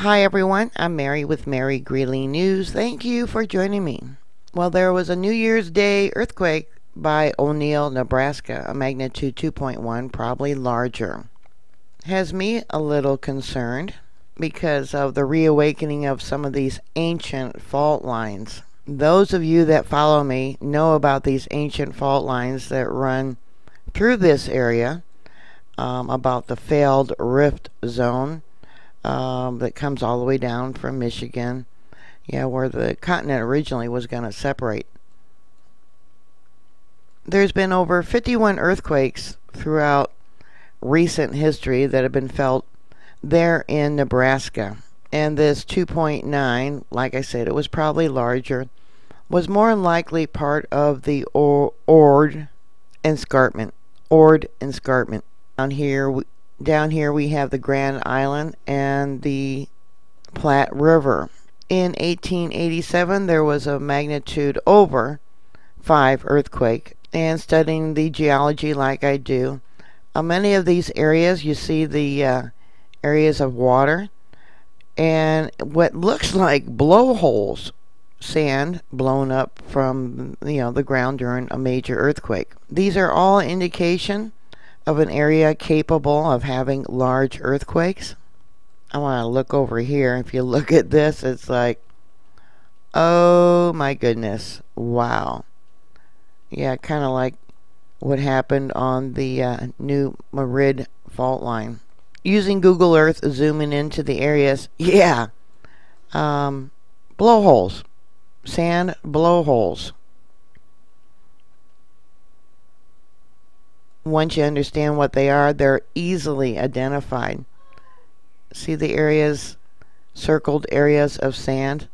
Hi everyone, I'm Mary with Mary Greeley News. Thank you for joining me. Well, there was a New Year's Day earthquake by O'Neill, Nebraska, a magnitude 2.1, probably larger. Has me a little concerned because of the reawakening of some of these ancient fault lines. Those of you that follow me know about these ancient fault lines that run through this area, um, about the failed rift zone um, that comes all the way down from Michigan, yeah, where the continent originally was going to separate. There's been over 51 earthquakes throughout recent history that have been felt there in Nebraska. And this 2.9, like I said, it was probably larger, was more than likely part of the Ord escarpment. Ord escarpment. Down here, down here we have the Grand Island and the Platte River. In 1887, there was a magnitude over 5 earthquake. And studying the geology like I do, uh, many of these areas, you see the uh, areas of water and what looks like blowholes sand blown up from you know the ground during a major earthquake. These are all indication of an area capable of having large earthquakes. I want to look over here. If you look at this, it's like, oh my goodness, wow. Yeah, kind of like what happened on the uh, new Madrid fault line using Google Earth, zooming into the areas, yeah, um, blowholes, sand blowholes. Once you understand what they are, they're easily identified. See the areas, circled areas of sand?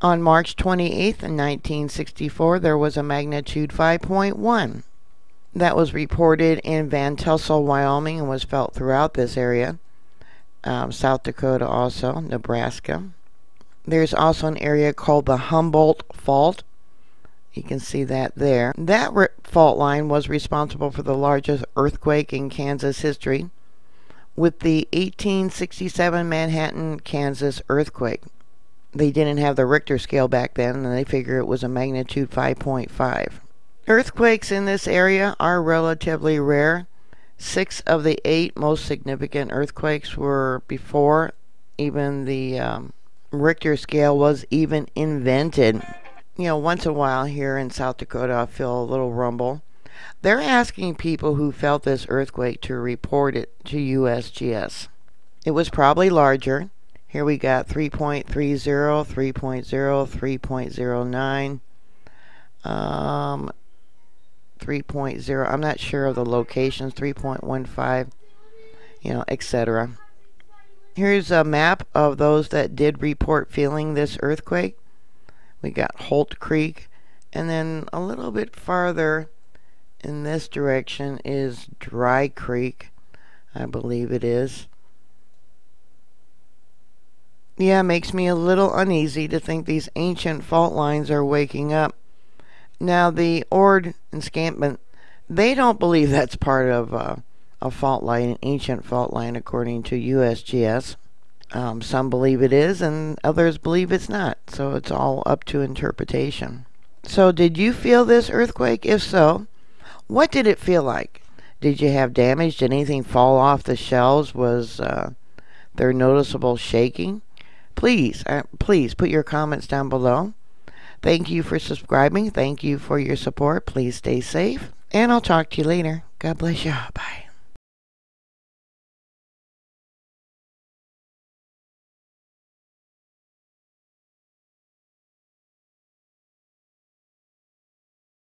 On March 28th, 1964, there was a magnitude 5.1 that was reported in Van Tassel, Wyoming, and was felt throughout this area. Um, South Dakota also, Nebraska. There's also an area called the Humboldt Fault. You can see that there. That fault line was responsible for the largest earthquake in Kansas history with the 1867 Manhattan, Kansas earthquake. They didn't have the Richter scale back then, and they figure it was a magnitude 5.5. Earthquakes in this area are relatively rare. Six of the eight most significant earthquakes were before even the um, Richter scale was even invented. You know, once in a while here in South Dakota, I feel a little rumble. They're asking people who felt this earthquake to report it to USGS. It was probably larger. Here we got 3.30, 3.0, 3.09. Um, 3.0. I'm not sure of the locations, 3.15, you know, etc. Here's a map of those that did report feeling this earthquake. We got Holt Creek, and then a little bit farther in this direction is Dry Creek, I believe it is. Yeah, makes me a little uneasy to think these ancient fault lines are waking up. Now, the Ord escarpment, they don't believe that's part of uh, a fault line, an ancient fault line, according to USGS. Um, some believe it is, and others believe it's not. So it's all up to interpretation. So, did you feel this earthquake? If so, what did it feel like? Did you have damage? Did anything fall off the shelves? Was uh, there noticeable shaking? Please, uh, please put your comments down below. Thank you for subscribing. Thank you for your support. Please stay safe. And I'll talk to you later. God bless you. Bye.